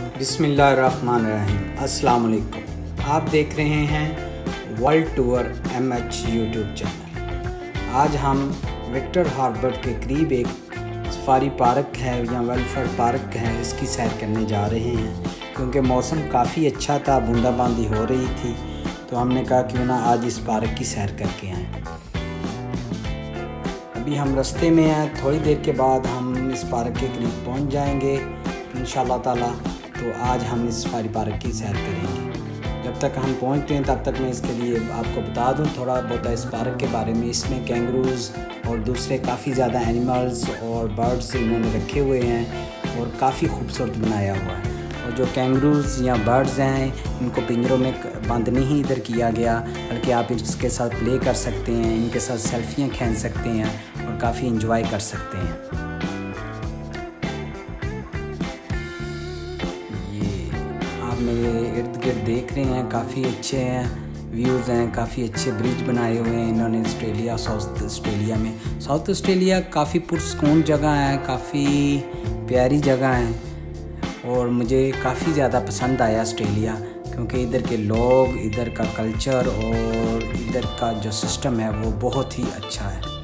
बिसमीम वालेकुम आप देख रहे हैं world tour M H YouTube channel. आज हम विक्टर हार्बर के करीब एक सफारी पार्क है या वेलफेयर पार्क है, इसकी सैर करने जा रहे हैं। क्योंकि मौसम काफ़ी अच्छा था, बूंदाबांदी हो रही थी तो हमने कहा क्यों ना आज इस पार्क की सैर करके आएँ। अभी हम रास्ते में हैं, थोड़ी देर के बाद हम इस पार्क के करीब पहुँच जाएँगे इन ताला। तो आज हम इस सफारी पार्क की सैर करेंगे। जब तक हम पहुँचते हैं, तब तक मैं इसके लिए आपको बता दूँ, थोड़ा बहुत इस पार्क के बारे में। इसमें कैंगरूज और दूसरे काफ़ी ज़्यादा एनिमल्स और बर्ड्स इन्होंने रखे हुए हैं और काफ़ी खूबसूरत बनाया हुआ है। और जो कैंगरूज या बर्ड्स हैं, इनको पिंजरों में बंद नहीं इधर किया गया, बल्कि आप इसके साथ प्ले कर सकते हैं, इनके साथ सेल्फियाँ खींच सकते हैं और काफ़ी इंजॉय कर सकते हैं। मेरे इर्द गिर्द देख रहे हैं, काफ़ी अच्छे हैं व्यूज़ हैं, काफ़ी अच्छे ब्रिज बनाए हुए हैं इन्होंने ऑस्ट्रेलिया साउथ ऑस्ट्रेलिया में। साउथ ऑस्ट्रेलिया काफ़ी पुरस्कून जगह है, काफ़ी प्यारी जगह है और मुझे काफ़ी ज़्यादा पसंद आया ऑस्ट्रेलिया क्योंकि इधर के लोग, इधर का कल्चर और इधर का जो सिस्टम है वो बहुत ही अच्छा है।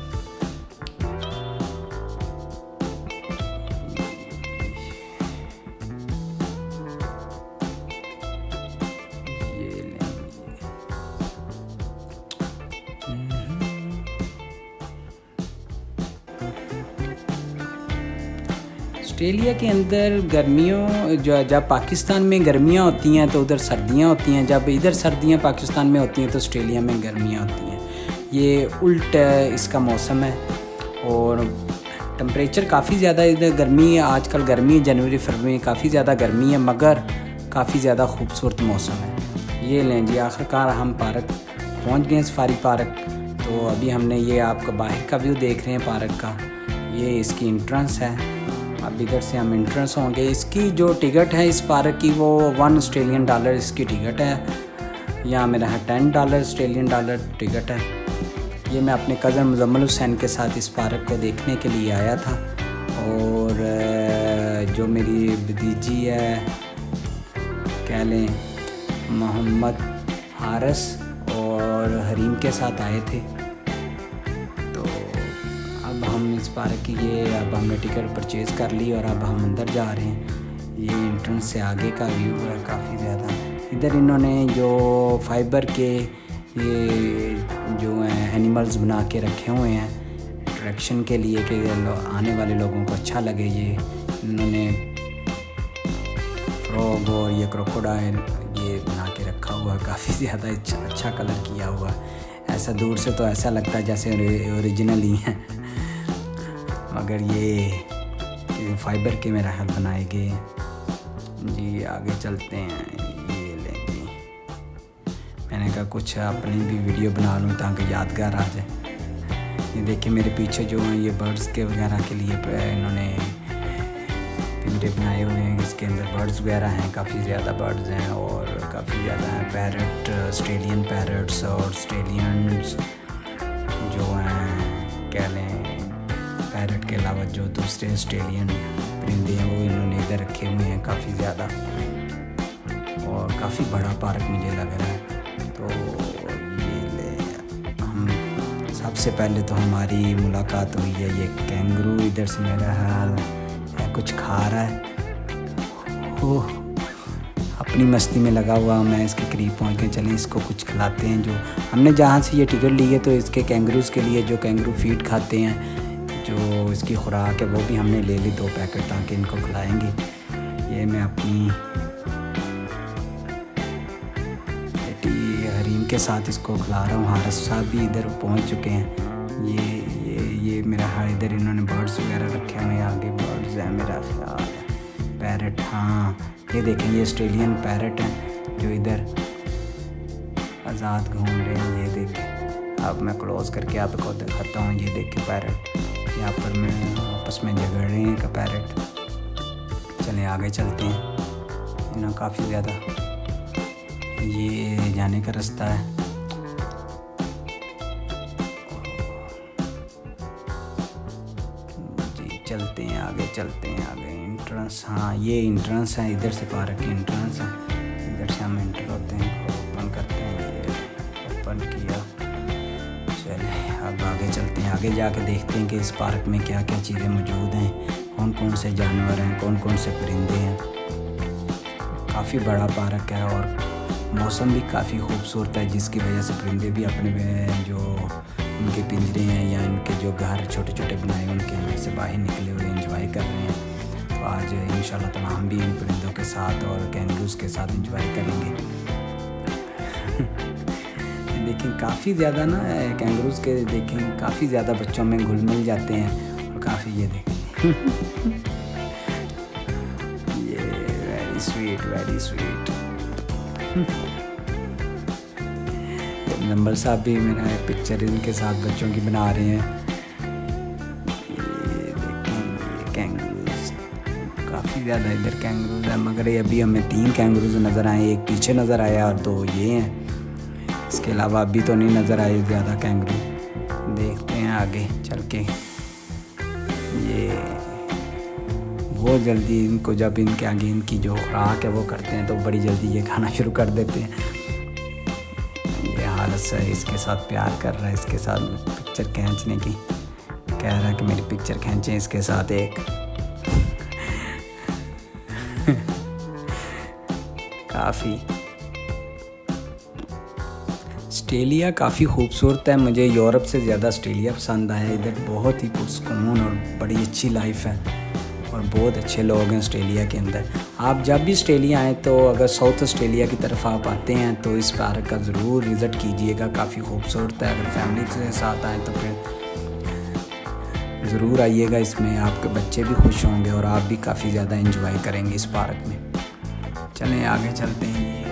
ऑस्ट्रेलिया के अंदर गर्मियों जो जब पाकिस्तान में गर्मियाँ होती हैं तो उधर सर्दियाँ होती हैं। जब इधर सर्दियाँ पाकिस्तान में होती हैं तो ऑस्ट्रेलिया में गर्मियाँ होती हैं। ये उल्ट इसका मौसम है। और टम्परेचर काफ़ी ज़्यादा इधर गर्मी आजकल गर्मी जनवरी, फरवरी में काफ़ी ज़्यादा गर्मी है, मगर काफ़ी ज़्यादा खूबसूरत मौसम है। ये लें जी, आखिरकार हम पार्क पहुँच गए सफारी पार्क। तो अभी हमने ये आपका बाहर का व्यू देख रहे हैं, पार्क का। ये इसकी इंट्रेंस है। इधर से हम इंट्रेंस होंगे। इसकी जो टिकट है इस पार्क की वो वन ऑस्ट्रेलियन डॉलर इसकी टिकट है। यहाँ मेरा है ten dollar Australian dollar ticket है। ये मैं अपने कज़न मुजम्मल हुसैन के साथ इस पार्क को देखने के लिए आया था। और जो मेरी भतीजी है कह लें, मोहम्मद हारस और हरीम के साथ आए थे। हम इस पार्क की ये अब हमने टिकट परचेज़ कर ली और अब हम अंदर जा रहे हैं। ये इंट्रेंस से आगे का व्यू है काफ़ी ज़्यादा। इधर इन्होंने जो फाइबर के, ये जो हैं एनिमल्स बना के रखे हुए हैं अट्रैक्शन के लिए कि आने वाले लोगों को अच्छा लगे ये। इन्होंने फ्रॉग और ये क्रोकोडाइल ये बना के रखा हुआ काफ़ी ज़्यादा अच्छा अच्छा कलर किया हुआ ऐसा दूर से तो ऐसा लगता है जैसे ओरिजिनल ही है। मगर ये फाइबर के मेरा हाल बनाए गए जी, आगे चलते हैं, ये लेंगे। मैंने कहा, कुछ अपनी भी वीडियो बना लूँ ताकि यादगार आ जाए। ये देखिए, मेरे पीछे जो हैं, ये बर्ड्स के वगैरह के लिए इन्होंने पिंजरे बनाए हुए हैं। इसके अंदर बर्ड्स वगैरह हैं, काफ़ी ज़्यादा बर्ड्स हैं और काफ़ी ज़्यादा हैं। पैरट, ऑस्ट्रेलियन पैरट्स और ऑस्ट्रेलियन जो हैं कह लें पैरट के अलावा जो दूसरे ऑस्ट्रेलियन परिंदे हैं, वो इन्होंने इधर रखे हुए हैं काफ़ी ज़्यादा। और काफ़ी बड़ा पार्क मुझे लग रहा है। तो ये हम सबसे पहले तो हमारी मुलाकात हुई है, ये कैंगरू इधर से मेरा हाल है कुछ खा रहा है। ओह, अपनी मस्ती में लगा हुआ मैं, इसके करीब पहुँच के चलें, इसको कुछ खिलाते हैं जो हमने जहाँ से ये टिकट ली है तो इसके कैंगरूज़ के लिए जो कैंगरू फ़ीड खाते हैं इसकी खुराक है, वो भी हमने ले ली दो पैकेट ताकि इनको खिलाएँगे। ये मैं अपनी बेटी हरीम के साथ इसको खिला रहा हूँ। हारस साहब भी इधर पहुँच चुके हैं। ये ये ये मेरा हाँ इधर इन्होंने बर्ड्स वगैरह रखे हुए हैं। आगे बर्ड्स हैं मेरा ख्याल पैरट हाँ ये देखें, ये ऑस्ट्रेलियन पैरट हैं जो इधर आज़ाद घूम रहे हैं। ये देखें, अब मैं क्लोज़ करके आपको दिखाता हूँ। ये देखें पैरट। यहाँ पर मैं आपस में झगड़ रहे हैं का पैरट चले, आगे चलते हैं। ना काफ़ी ज़्यादा ये जाने का रास्ता है। जी, चलते हैं, आगे चलते हैं, आगे। इंट्रेंस हाँ ये इंट्रेंस है, इधर से पार्क की इंट्रेंस है। आगे चलते हैं, आगे जाके देखते हैं कि इस पार्क में क्या क्या चीज़ें मौजूद हैं कौन कौन से जानवर हैं कौन कौन से परिंदे हैं। काफ़ी बड़ा पार्क है और मौसम भी काफ़ी खूबसूरत है, जिसकी वजह से परिंदे भी अपने जो उनके पिंजरे हैं या इनके जो घर छोटे छोटे बनाए उनके अंदर से बाहर निकले हुए इंजॉय कर रहे हैं। तो आज इन हम भी इन परिंदों के साथ और कैंगरूज के साथ इंजॉय करेंगे। देखें, काफ़ी ज़्यादा ना कैंगरूज के देखें, काफ़ी ज़्यादा बच्चों में घुल मिल जाते हैं और काफ़ी ये देखें। ये very sweet very sweet number साहब भी मेरा पिक्चर इनके साथ बच्चों की बना रहे हैं। ज़्यादा इधर कैंगरूज है, मगर ये अभी हमें तीन कैंगरूज नज़र आए एक पीछे नज़र आया और दो ये हैं। इसके अलावा अभी तो नहीं नज़र आए ज़्यादा कैंगरू देखते हैं आगे चल के। ये बहुत जल्दी इनको जब इनके आगे इनकी जो खुराक है वो करते हैं तो बड़ी जल्दी ये खाना शुरू कर देते हैं। ये हालत से इसके साथ प्यार कर रहा है, इसके साथ पिक्चर खींचने की। कह रहा है कि मेरी पिक्चर खींचे, इसके साथ एक। काफ़ी ऑस्ट्रेलिया काफ़ी खूबसूरत है। मुझे यूरोप से ज़्यादा ऑस्ट्रेलिया पसंद आया। इधर बहुत ही पुरस्कून और बड़ी अच्छी लाइफ है और बहुत अच्छे लोग हैं ऑस्ट्रेलिया के अंदर। आप जब भी ऑस्ट्रेलिया आएँ तो अगर साउथ ऑस्ट्रेलिया की तरफ़ आप आते हैं तो इस पार्क का ज़रूर विज़िट कीजिएगा। काफ़ी खूबसूरत है। अगर फैमिली के साथ आएँ तो फिर ज़रूर आइएगा। इसमें आपके बच्चे भी खुश होंगे और आप भी काफ़ी ज़्यादा इंजॉय करेंगे इस पार्क में। चलें, आगे चलते हैं।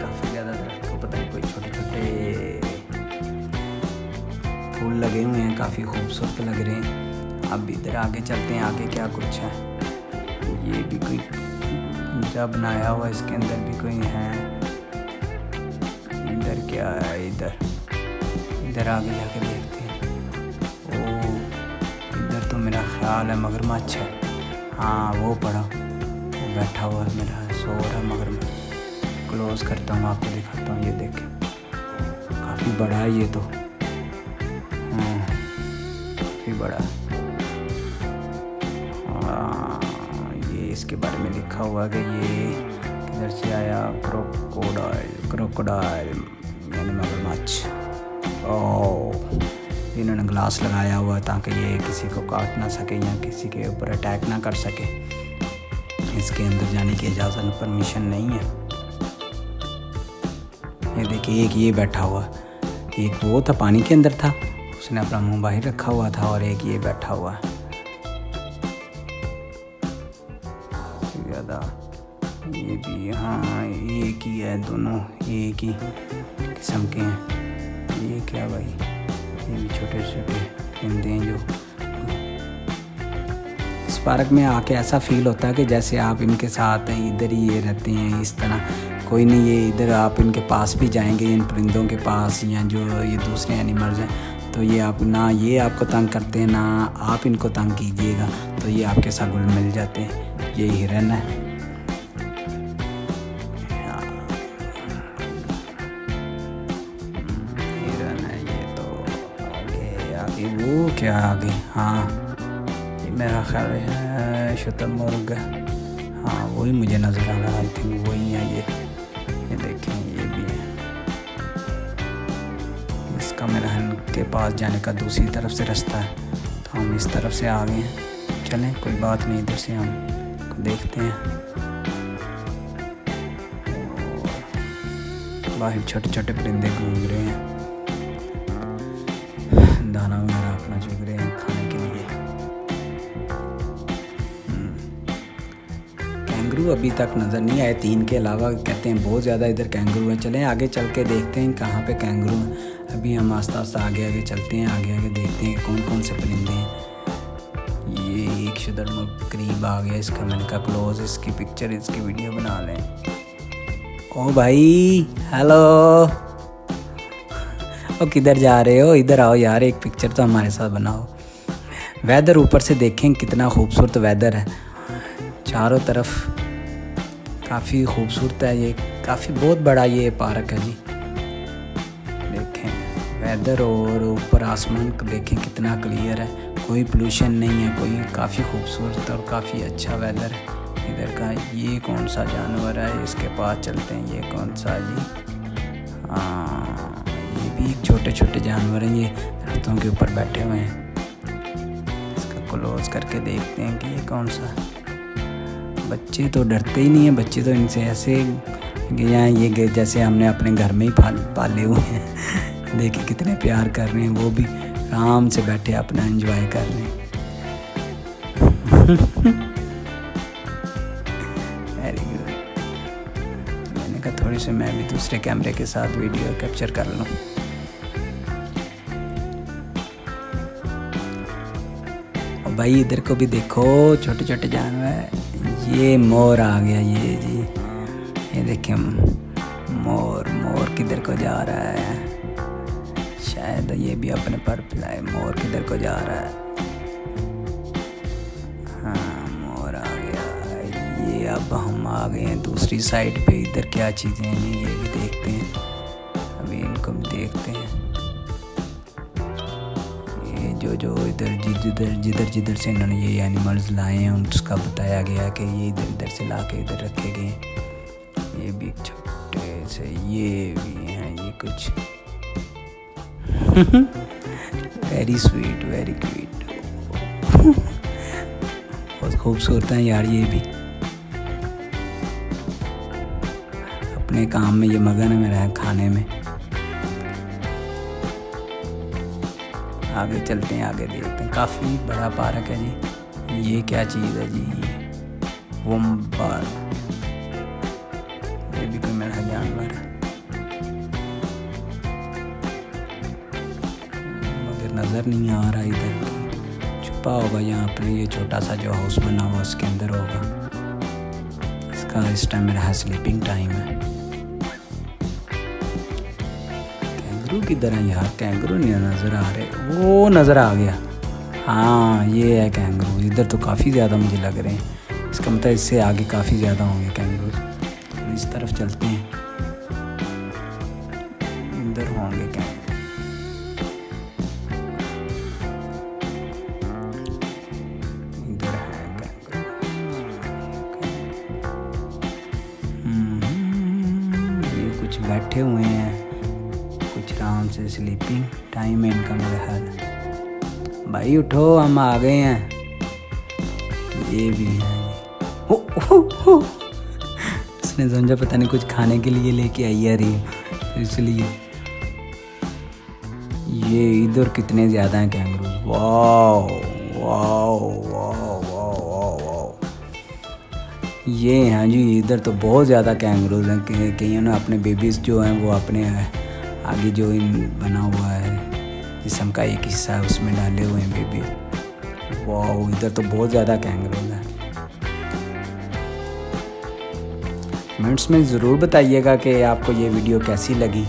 लगे हुए हैं, काफ़ी खूबसूरत लग रहे हैं। अब इधर आगे चलते हैं, आगे क्या कुछ है? ये भी कोई जब बनाया हुआ इसके अंदर भी कोई है। इधर क्या है इधर? इधर आगे जाके देखते हैं। ओ, इधर तो मेरा ख्याल है मगरमच्छ है। हाँ वो पड़ा। वो बैठा हुआ है मेरा, सो रहा है मगरमच्छ। क्लोज करता हूँ, आपको दिखाता हूँ, ये देखें। काफ़ी बड़ा है ये तो। बड़ा। ये इसके बारे में लिखा हुआ कि ये किधर से आया? क्रोकोडाइल क्रोकोडाइल यानी मगरमच्छ ओह इन्होंने ग्लास लगाया हुआ ताकि ये किसी को काट ना सके या किसी के ऊपर अटैक ना कर सके। इसके अंदर जाने की इजाज़त परमिशन नहीं है। ये देखिए, एक ये बैठा हुआ। एक वो था, पानी के अंदर था। उसने अपना बाहर रखा हुआ था और एक ये बैठा हुआ। ज़्यादा ये भी हाँ एक ही है दोनों, एक ही किस्म के हैं। ये क्या भाई? ये भी छोटे छोटे परिंदे हैं जो इस पार्क में आके ऐसा फील होता है कि जैसे आप इनके साथ इधर ही ये रहते हैं, इस तरह। कोई नहीं, ये इधर आप इनके पास भी जाएँगे, इन परिंदों के पास या जो ये दूसरे एनिमल्स हैं। तो ये आप ना ये आपको तंग करते हैं, ना आप इनको तंग कीजिएगा तो ये आपके साथ गुल मिल जाते हैं। ये हिरन है। ये तो। वो क्या आगे? हाँ ये मेरा ख्याल है शुतुरमुर्ग हाँ वही मुझे नज़र आ रहा आई थिंक वही है ये। ये देखें, ये भी है। इसका मेरा के पास जाने का दूसरी तरफ़ से रास्ता है। तो हम इस तरफ़ से आ गए हैं। चलें, कोई बात नहीं, इधर से हम देखते हैं। बाहर छोटे छोटे परिंदे घूम रहे हैं। दाना वगैरह अपना चुग रहे हैं खाने के लिए। कैंगरू हम्म। अभी तक नज़र नहीं आए। तीन के अलावा कहते हैं बहुत ज़्यादा इधर कैंगरू हैं। चलें, आगे चल के देखते हैं कहाँ पे कैंगरू हैं। अभी हम आस्ता आस्ता आगे आगे चलते हैं, आगे आगे देखते हैं कौन कौन से परिंदे हैं। ये एक शुदर में करीब आ गया, इसका मैंने कहा क्लोज इसकी पिक्चर इसकी वीडियो बना लें। ओ भाई हेलो ओ, किधर जा रहे हो? इधर आओ यार, एक पिक्चर तो हमारे साथ बनाओ। वेदर ऊपर से देखें, कितना खूबसूरत वेदर है। चारों तरफ़ काफ़ी खूबसूरत है ये, काफ़ी, बहुत बड़ा ये पार्क है जी। वेदर और ऊपर आसमान देखें, कितना क्लियर है। कोई पोल्यूशन नहीं है, कोई काफ़ी खूबसूरत और काफ़ी अच्छा वेदर है। इधर का ये कौन सा जानवर है, इसके पास चलते हैं, ये कौन सा जी? हाँ ये भी छोटे छोटे जानवर हैं, ये दरख्तों के ऊपर बैठे हुए हैं। इसका क्लोज करके देखते हैं कि ये कौन सा बच्चे तो डरते ही नहीं हैं, बच्चे तो इनसे ऐसे यहाँ ये जैसे हमने अपने घर में ही पाले हुए हैं। देखिए कितने प्यार कर रहे हैं, वो भी आराम से बैठे अपना एंजॉय कर रहे हैं। वेरी गुड मैंने कहा थोड़ी सी मैं भी दूसरे कैमरे के साथ वीडियो कैप्चर कर लूँ। भाई इधर को भी देखो छोटे छोटे जानवर। ये मोर आ गया, ये जी। ये देखिए, मोर मोर किधर को जा रहा है? शायद ये भी अपने पर पिलाए मोर किधर को जा रहा है। हाँ मोर आ गया। ये अब हम आ गए हैं दूसरी साइड पे। इधर क्या चीज़ें हैं, ये भी देखते हैं। अभी इनको भी देखते हैं। ये जो जो इधर जिधर जिधर जिधर से इन्होंने ये एनिमल्स लाए हैं, उसका बताया गया कि ये इधर इधर से ला के इधर रखे गए ये भी छोटे से, ये भी हैं, ये कुछ वेरी स्वीट वेरी क्वीट बहुत खूबसूरत है यार ये भी। अपने काम में ये मगन है मेरा खाने में। आगे चलते हैं, आगे देखते हैं। काफ़ी बड़ा पार्क है जी। ये क्या चीज़ है जी? ये नज़र नहीं आ रहा इधर। छुपा होगा यहाँ पर ये छोटा सा जो हाउस बना हुआ उसके अंदर होगा। इसका इस टाइम मेरा स्लीपिंग टाइम है। कैंगरू किधर है यार? कैंगरू नहीं नज़र आ रहे। वो नज़र आ गया। हाँ ये है कैंगरू। इधर तो काफ़ी ज़्यादा मुझे लग रहे हैं। इसका मतलब इससे आगे काफ़ी ज़्यादा होंगे कैंगरू। तो इस तरफ़ चलते हैं। बैठे हुए हैं। कुछ आराम से स्लीपिंग टाइम है इनका मेरे ख्याल। भाई उठो, हम आ गए हैं। ये भी है। उसने समझा पता नहीं कुछ खाने के लिए लेके आई है रही इसलिए। ये इधर कितने ज़्यादा हैं वाओ वाओ वाओ ये हैं जी, इधर तो बहुत ज़्यादा कैंगरूज हैं। कईयों ने अपने बेबीज़ जो हैं, वो अपने आगे जो इन बना हुआ है, जिसम का एक हिस्सा है, उसमें डाले हुए हैं बेबी वाह इधर तो बहुत ज़्यादा कैंगरोज है। कमेंट्स में ज़रूर बताइएगा कि आपको ये वीडियो कैसी लगी।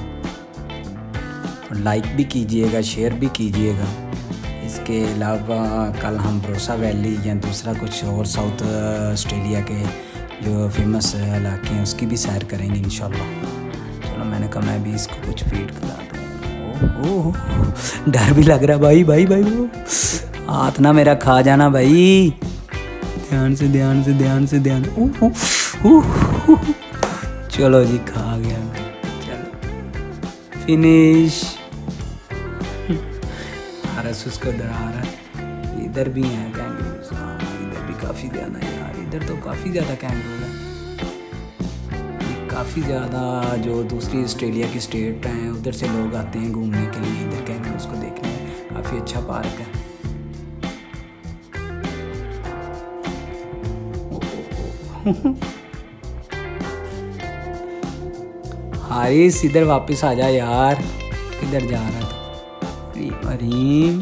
और लाइक भी कीजिएगा शेयर भी कीजिएगा। इसके अलावा कल हम भरोसा वैली या दूसरा कुछ और साउथ ऑस्ट्रेलिया के जो फ़ेमस इलाके हैं उसकी भी सैर करेंगे इन चलो मैंने कहा मैं भी इसको कुछ फ़ीड करा दूँ। डर भी लग रहा भाई भाई भाई वो हाथ ना मेरा खा जाना भाई। ध्यान से ध्यान से ध्यान से ध्यान। ओ, ओ, ओ, चलो जी खा गया। चलो। फिनिश आरस उसको डरा रहा है। इधर भी है कैंगरूज हाँ इधर भी काफ़ी ज़्यादा यार। इधर तो काफ़ी ज़्यादा कैंगरूज है। काफ़ी ज़्यादा जो दूसरी ऑस्ट्रेलिया की स्टेट हैं, उधर से लोग आते हैं घूमने के लिए, इधर कैंगरू उसको देखने। काफ़ी अच्छा पार्क है। हारिस, इधर वापस आ जा यार। किधर जा रहा था? Reem अरीम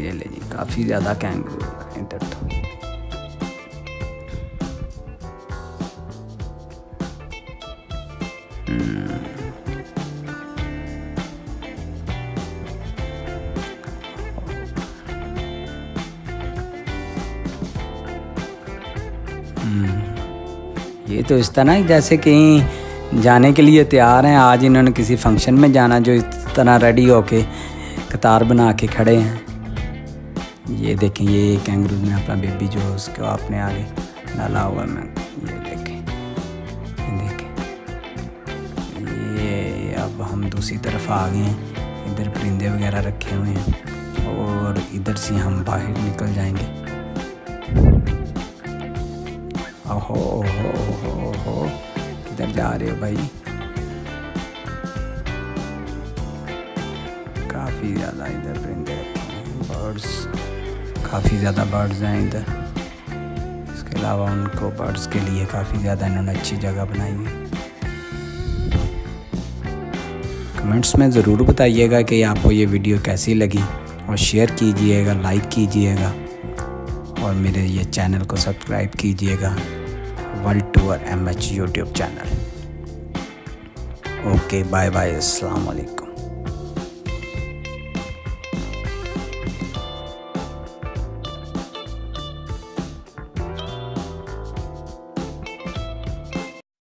ये ले जी, काफ़ी ज़्यादा कैंगरू इधर तो ये तो इस तरह जैसे कहीं जाने के लिए तैयार हैं। आज इन्होंने किसी फ़ंक्शन में जाना जो इस तरह रेडी होके कतार बना के खड़े हैं। ये देखें, ये कैंगरू ने अपना बेबी जो है, उसको आपने आगे डाला हुआ मैं। ये देखें ये देखें। ये अब हम दूसरी तरफ़ आ गए हैं। इधर परिंदे वगैरह रखे हुए हैं और इधर से हम बाहर निकल जाएँगे। ओहो ओहो ओहो ओहो किधर जा रहे हो भाई। काफ़ी ज़्यादा इधर परिंदे रखे हैं। बर्ड्स काफ़ी ज़्यादा बर्ड्स हैं इधर। इसके अलावा उनको बर्ड्स के लिए काफ़ी ज़्यादा इन्होंने अच्छी जगह बनाई है। कमेंट्स में ज़रूर बताइएगा कि आपको ये वीडियो कैसी लगी और शेयर कीजिएगा लाइक कीजिएगा और मेरे ये चैनल को सब्सक्राइब कीजिएगा। World tour M H YouTube channel okay bye bye अस्सलाम